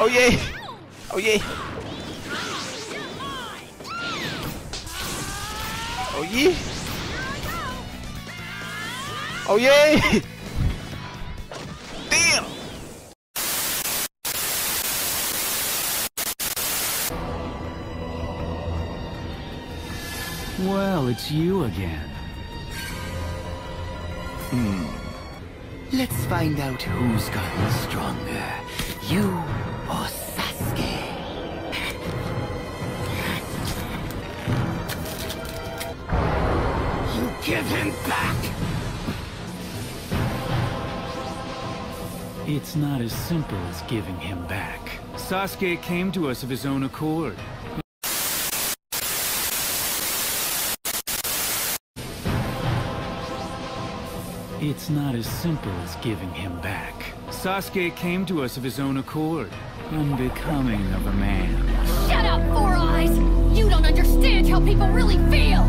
Oh yeah! Oh yeah! Oh yeah! Oh yeah! Damn! Well, it's you again. Hmm. Let's find out who's gotten stronger. You give him back! It's not as simple as giving him back. Sasuke came to us of his own accord. It's not as simple as giving him back. Sasuke came to us of his own accord, unbecoming of a man. Shut up, Four Eyes! You don't understand how people really feel!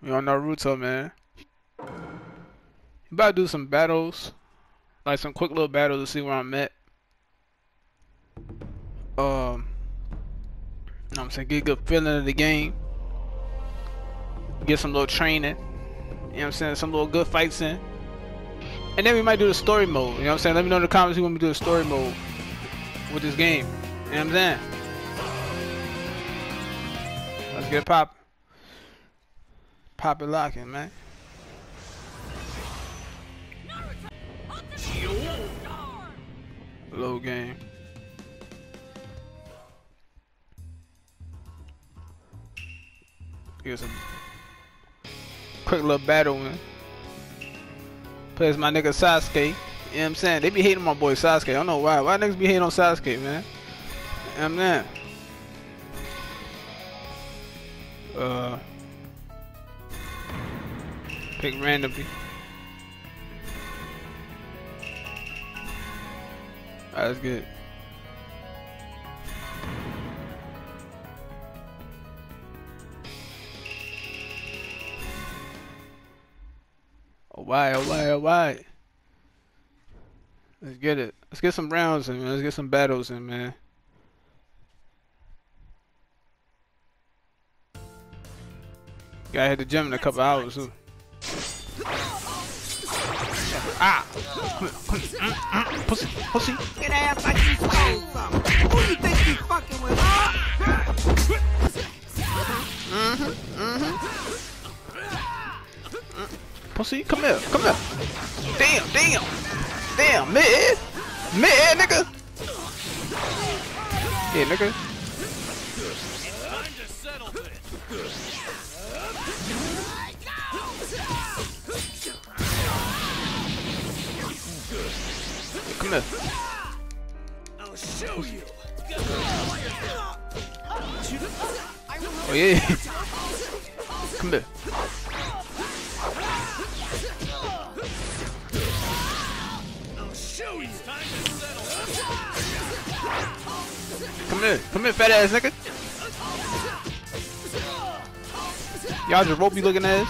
We on Naruto, man. You about to do some battles, like some quick little battles to see where I'm at. Um, I'm saying get a good feeling of the game. Get some little training. You know what I'm saying? Some little good fights in. And then we might do the story mode. You know what I'm saying? Let me know in the comments if you want me to do the story mode with this game. You know what I'm saying? Let's get pop. Pop it locking, man. Low game. Here's a quick little battle, man. Plays my nigga Sasuke. You know what I'm saying? They be hating my boy Sasuke. I don't know why. Why niggas be hating on Sasuke, man? You know I'm saying? Uh, pick randomly. Alright, that's good. Oh why, oh why, oh why? Let's get it. Let's get some rounds in, man. Let's get some battles in, man. Gotta hit the gym in a couple hours too. Ah! Pussy, pussy. Get ass like you stole something. Who you think you fucking with, huh? Pussy, come here, come here. Damn, damn. Damn, mid. Mid, nigga. Yeah, nigga. Come here. I'll show you. Oh yeah. Come here. You. Come here. Come here, fat ass nigga. Y'all just ropey looking ass.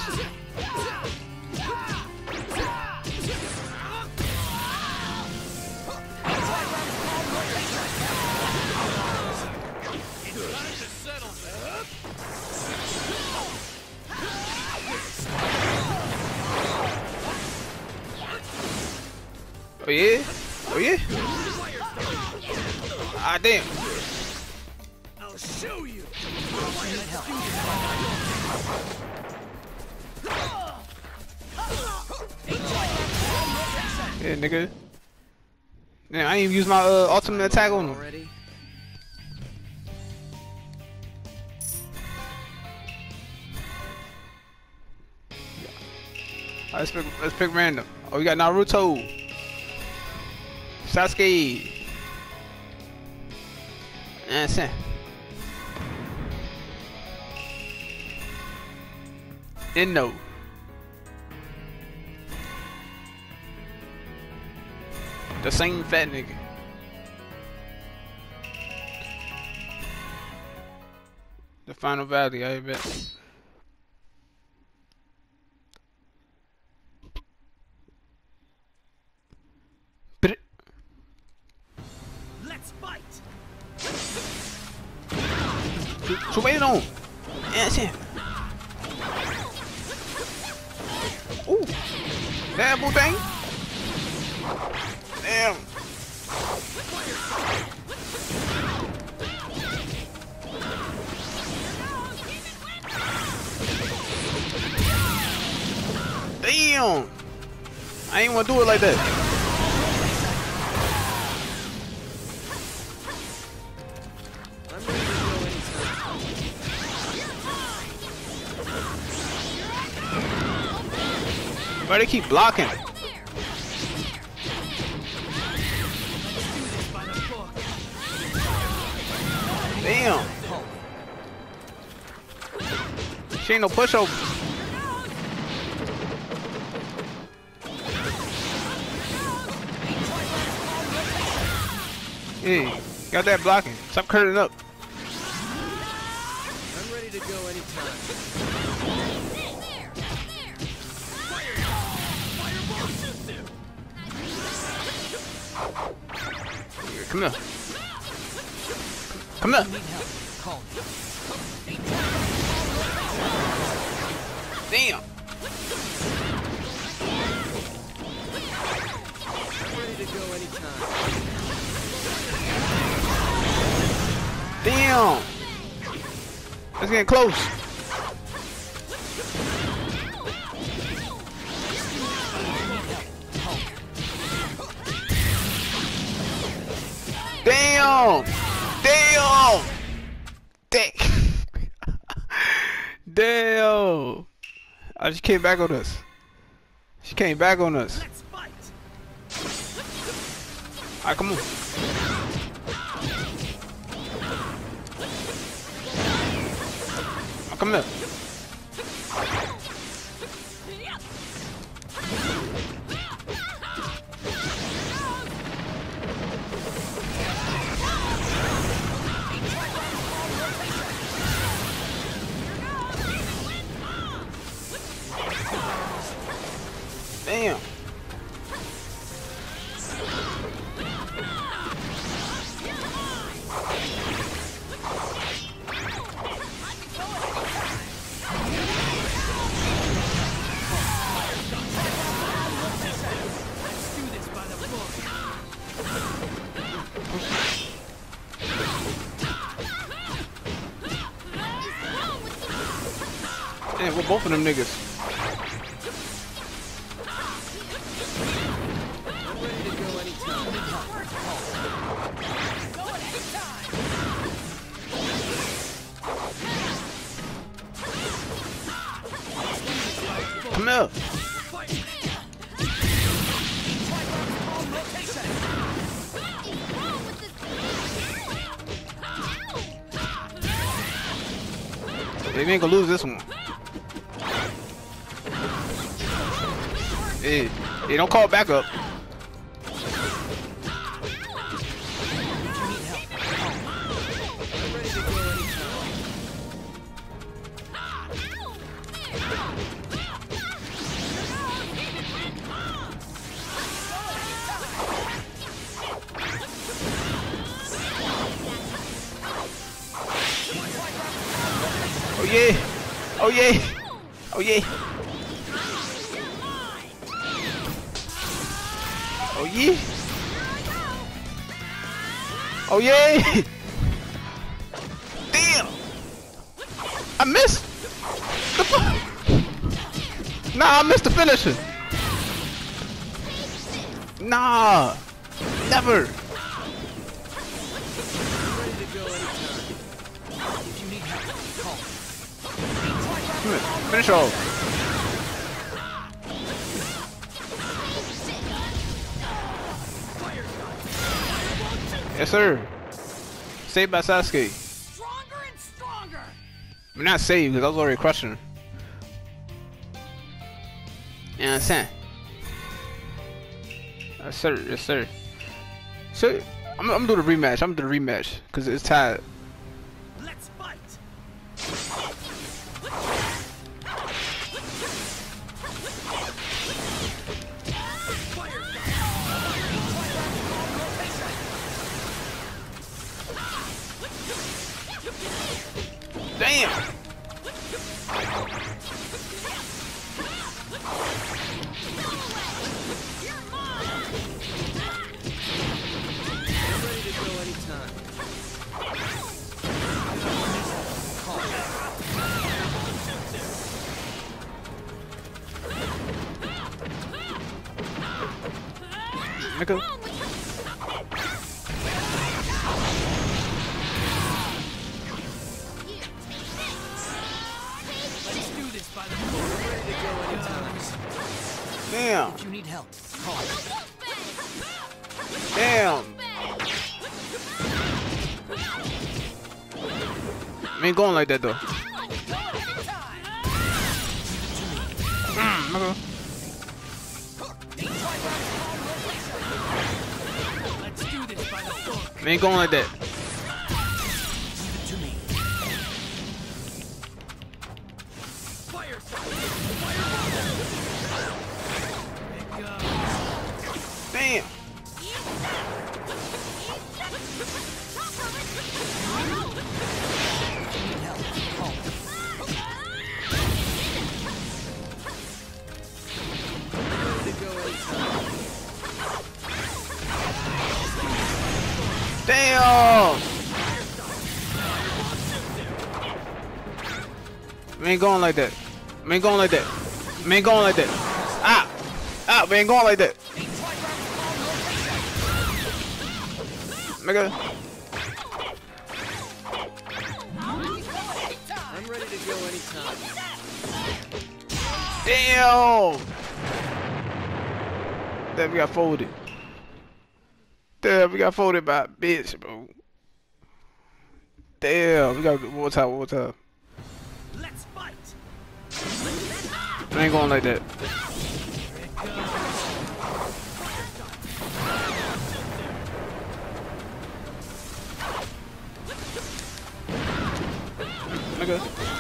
Oh yeah? Oh yeah? Ah damn. I'll show you. Yeah, nigga. Man, I ain't even use my uh, ultimate attack on him. Already? Let's pick, let's pick random. Oh, we got Naruto. Sasuke. That's it. Ah, Endo. The same fat nigga. The final valley, I bet. On. Yeah, shit. Ooh. Damn, boo thing. Damn. I ain't want to do it like that. They keep blocking? Damn. She ain't no pushover. Hey, got that blocking. Stop curling up. I'm ready to go anytime. Come here. Come here. Damn. Damn. It's getting close. Damn. Damn. Damn. Damn. Oh, she came back on us. She came back on us. Alright, come on. Come here. Damn. Both of them niggas. Come here. Ain't gonna lose this one. Hey, hey, don't call back Oh yeah. Oh yeah. Damn. I missed. The fu- nah, I missed the finisher. Nah. Never. Here. Finish off. Yes, sir. Saved by Sasuke. Stronger and stronger! I mean, not saved because I was already crushing her. You know what I'm saying? Yes, sir. Yes, sir. So I'm, I'm gonna do the rematch. I'm gonna do the rematch because it's tied. Anytime. Damn. If you need help, call. Damn. I ain't going like that though. Mm, nigga. Ain't going like that. We ain't going like that. We ain't going like that. We ain't going like that. Ah. Ah, we ain't going like that. Nigga. I'm ready to go anytime. Damn. Damn, we got folded. Damn, we got folded by a bitch, bro. Damn, we got one time, one time. I ain't going like that. Nigga.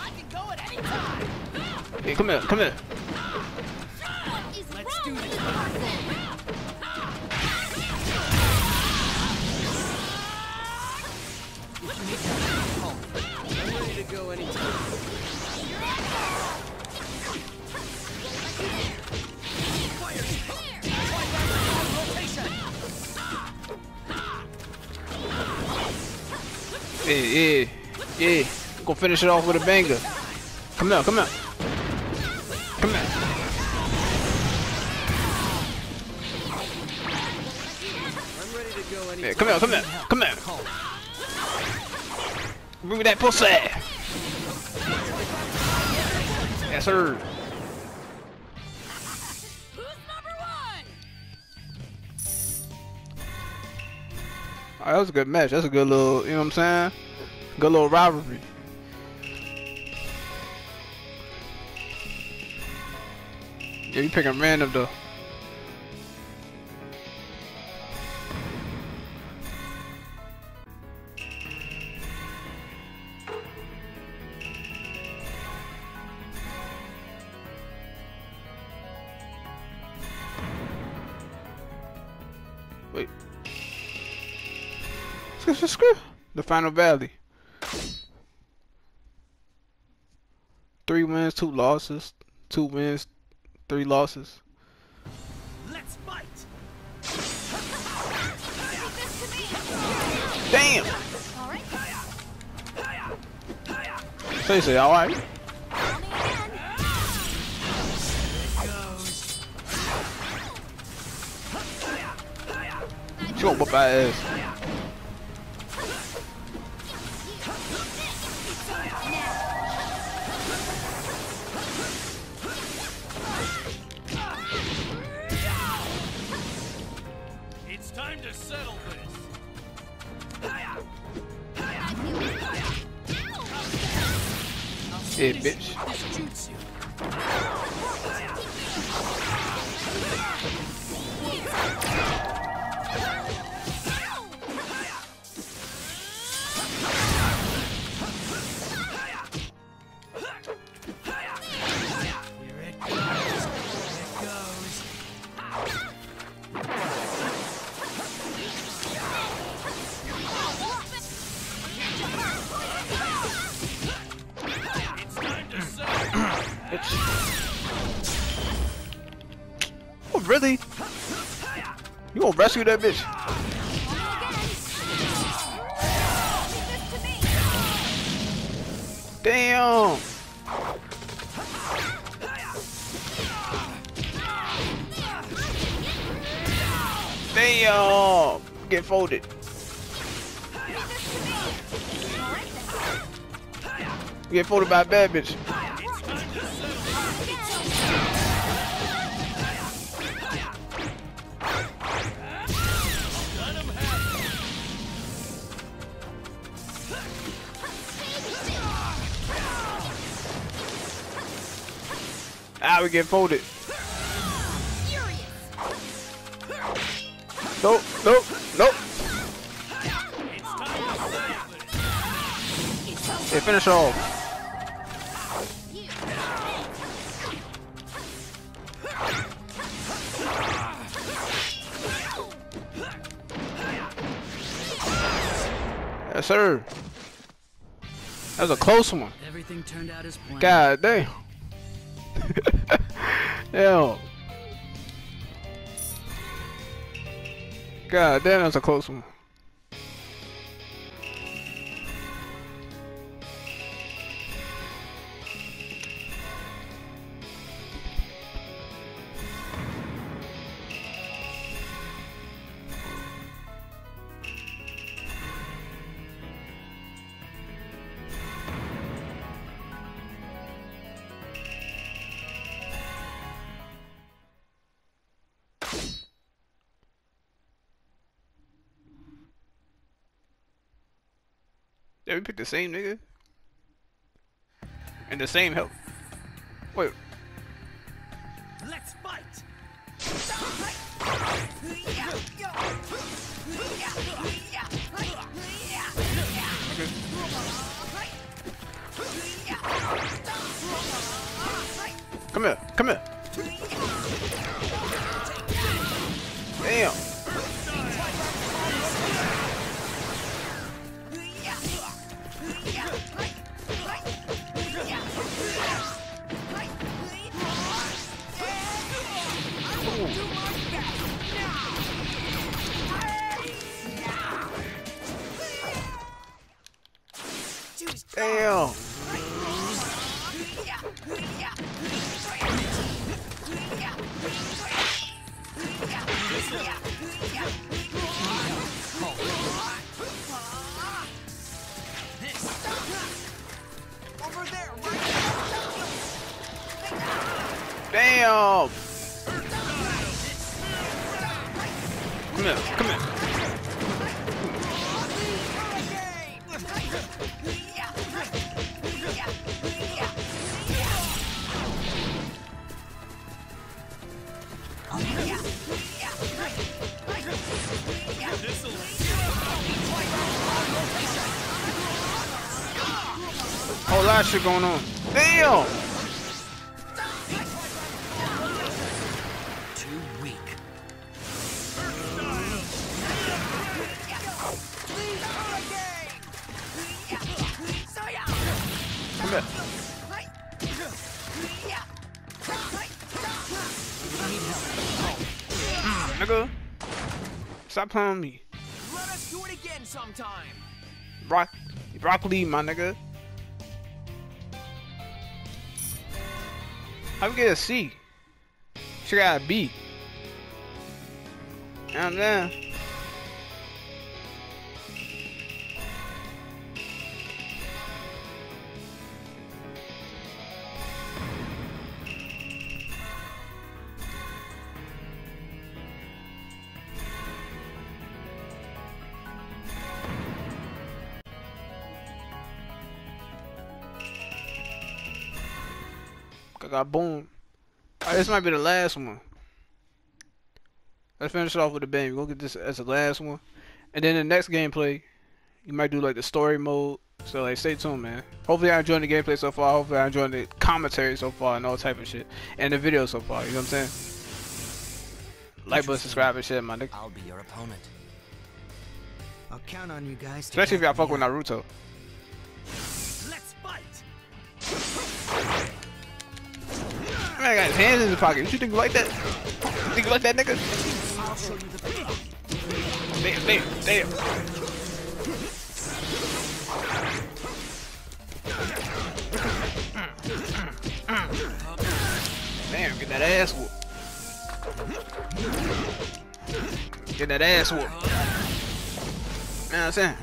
I can go at any time. Hey, come here, come here. What is Let's wrong do with this I'm ready to go. Yeah, yeah, yeah. Gonna finish it off with a banger. Come here, come here. Come go anytime. Yeah, come here, come here, come. Bring me that pussy. Oh, that was a good match. That's a good little, you know what I'm saying? Good little rivalry. Yeah, you pick picking random though. Final valley. Three wins, two losses. Two wins, three losses. Let's fight. Damn! All right. Say. Tell me again. She gonna whoop our ass. Yeah, bitch. Really? You gonna rescue that bitch? Damn! Damn! Get folded. Get folded by a bad bitch. Ah, we get folded. Nope, nope, nope. Yeah, finish off. Yes, sir. That was a close one. Everything turned out as planned. God damn. Damn. God damn, that was a close one. Yeah, we picked the same nigga. And the same help. Wait, Let's fight. come here, come here. Damn. Damn. shit going on. Damn! Too weak. Come here. Nigga. Stop playing me. Let us do it again sometime. Broccoli, my nigga. How we get a C? She got a B. And then. I got boom. Alright, uh, this might be the last one. Let's finish it off with the bang. We'll get this as the last one. And then the next gameplay, you might do like the story mode. So like stay tuned man. Hopefully I enjoyed the gameplay so far. Hopefully I enjoyed the commentary so far and all type of shit. And the video so far, you know what I'm saying? Like button, subscribe and shit, my nigga. I'll be your opponent. I'll count on you guys. Especially if y'all fuck with. Naruto. Let's fight. I got his hands in his pocket. You think you like that? Think you like that nigga? You Damn, damn, damn. Damn, get that ass whoop. Get that ass whoop. You know what I'm saying?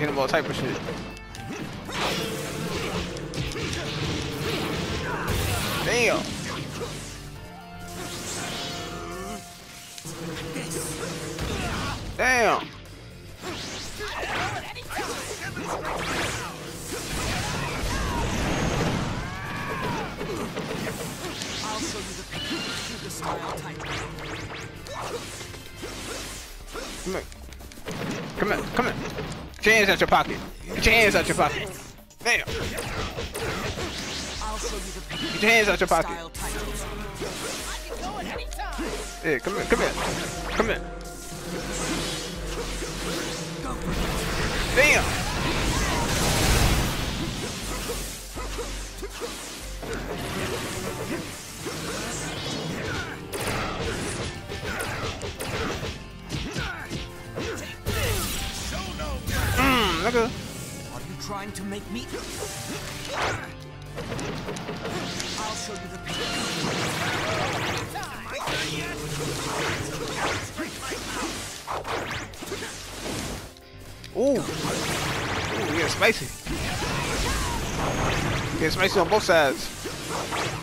Hit him all type of shit. Damn. Damn. Come here. Come here. Come here. Get your hands out your pocket. Get your hands out your pocket. Damn. Get your hands out your pocket. Yeah, come here. Come here. Come here. Damn. Nigga. Are you trying to make me? I'll show you the Ooh. Ooh, yeah, spicy. Spicy on both sides.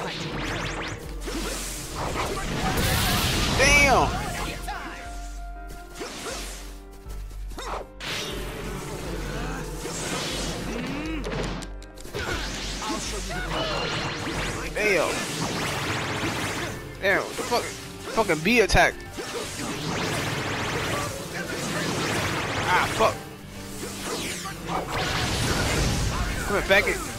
Damn. Damn. Damn, the fuck, fucking B attack. Ah, fuck. Come faggot. Nigga.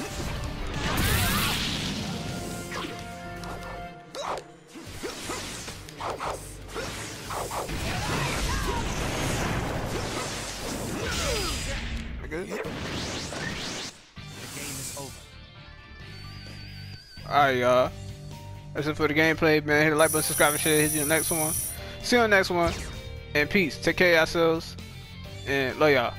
Alright, y'all. That's it for the gameplay, man. Hit the like button, subscribe, and share. Hit you the next one. See you on the next one. And peace. Take care of yourselves. And love y'all.